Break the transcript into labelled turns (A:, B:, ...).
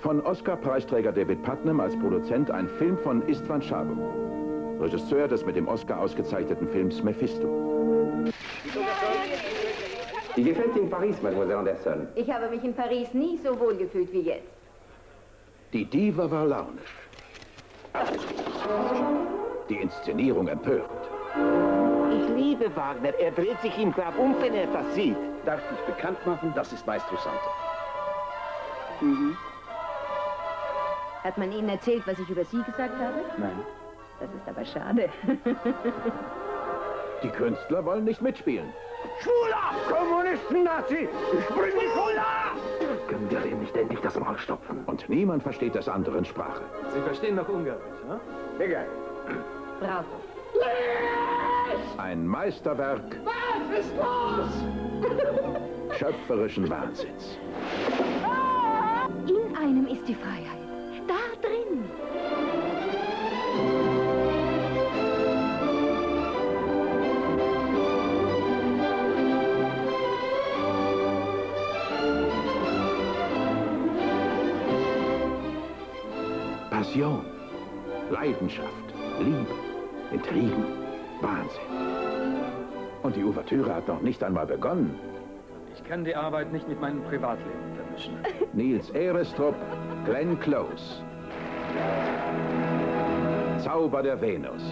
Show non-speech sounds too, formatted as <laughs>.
A: Von Oscar-Preisträger David Putnam als Produzent ein Film von Istvan Schabu. Regisseur des mit dem Oscar ausgezeichneten Films Mephisto.
B: Wie gefällt Ihnen Paris, Mademoiselle Anderson?
C: Ich habe mich in Paris nie so wohl gefühlt wie jetzt.
A: Die Diva war launisch. Die Inszenierung empörend.
D: Ich liebe Wagner. Er dreht sich im Grab um, wenn er das sieht.
E: Darf ich bekannt machen, das ist Maestro Santo.
C: Mhm. Hat man Ihnen erzählt, was ich über Sie gesagt habe?
E: Nein.
C: Das ist aber schade. <laughs>
A: Die Künstler wollen nicht mitspielen.
D: Schwuler! Kommunisten, Nazi! Ich bring dich Schwuler!
E: Können wir dem nicht endlich das Maul stopfen?
A: Und niemand versteht des anderen Sprache.
F: Sie verstehen doch Ungarisch, ne?
D: Digga.
C: Bravo.
A: Ein Meisterwerk.
D: Was ist los?
A: Schöpferischen Wahnsinns.
C: In einem ist die Freiheit. Da drin.
A: Passion, Leidenschaft, Liebe, Intrigen, Wahnsinn. Und die Ouvertüre hat noch nicht einmal begonnen.
F: Ich kann die Arbeit nicht mit meinem Privatleben vermischen. <laughs>
A: Nils Erestrup, Glenn Close. Zauber der Venus.